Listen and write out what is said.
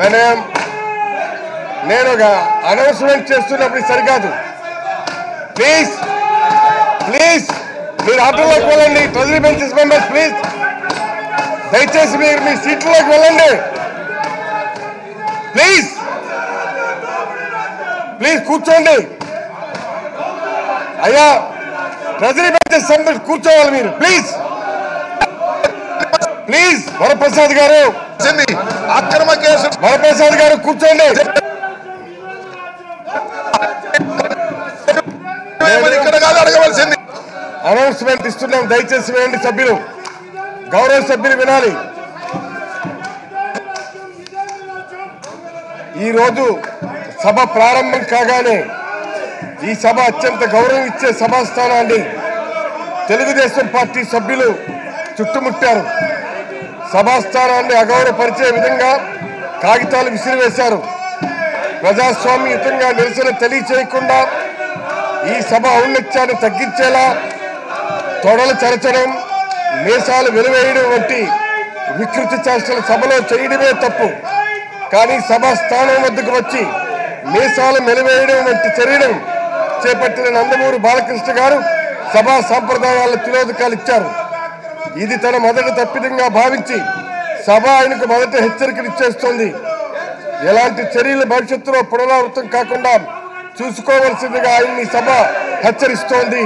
వినయం నేను ఒక అనౌన్స్మెంట్ చేస్తున్నప్పుడు సరికాదు. ప్లీజ్ ప్లీజ్ మీరు ఆటోలోకి వెళ్ళండి. Treasury benches members please. దయచేసి మీరు మీ సీట్లోకి వెళ్ళండి. ప్లీజ్ ప్లీజ్ కూర్చోండి. అయ్యా ట్రెజరీ బెంచెస్ మెంబర్స్ కూర్చోవాలి మీరు. ప్లీజ్ ప్లీజ్ వరప్రసాద్ గారు. వచ్చింది. అక్రమ కేసు. వరప్రసాద్ గారు కూర్చోండి. ఇక్కడ కాదు అడగవలసింది. అనౌన్స్మెంట్ ఇస్తున్నాం దయచేసి వినండి సభ్యులు. గౌరవ సభ్యులు వినాలి. ఈ రోజు సభ ప్రారంభం కాగానే ఈ సభ అత్యంత గౌరవం ఇచ్చే సభా స్థానాన్ని తెలుగుదేశం పార్టీ సభ్యులు చుట్టుముట్టారు. సభాస్థానాన్ని అగౌరవపరిచే విధంగా కాగితాలు విసిరివేశారు. ప్రజాస్వామ్యయుతంగా నిరసన తెలియచేయకుండా ఈ సభ ఔన్నత్యాన్ని తగ్గించేలా తొడలు చరచడం మీసాలు వెలువేయడం వంటి వికృతి చేష్టలు సభలో చేయడమే తప్పు. కానీ సభాస్థానం వద్దకు వచ్చి మీసాలు మెలివేయడం వంటి చర్యలు చేపట్టిన నందమూరి బాలకృష్ణ గారు సభా సాంప్రదాయాల తిరోధకాలు ఇచ్చారు. ఇది తన మొదటి తప్పిదంగా భావించి సభ ఆయనకు మొదట హెచ్చరికనిచ్చేస్తోంది ఎలాంటి చర్యలు భవిష్యత్తులో పునరావృతం కాకుండా చూసుకోవలసిందిగా ఆయన్ని సభ హెచ్చరిస్తోంది.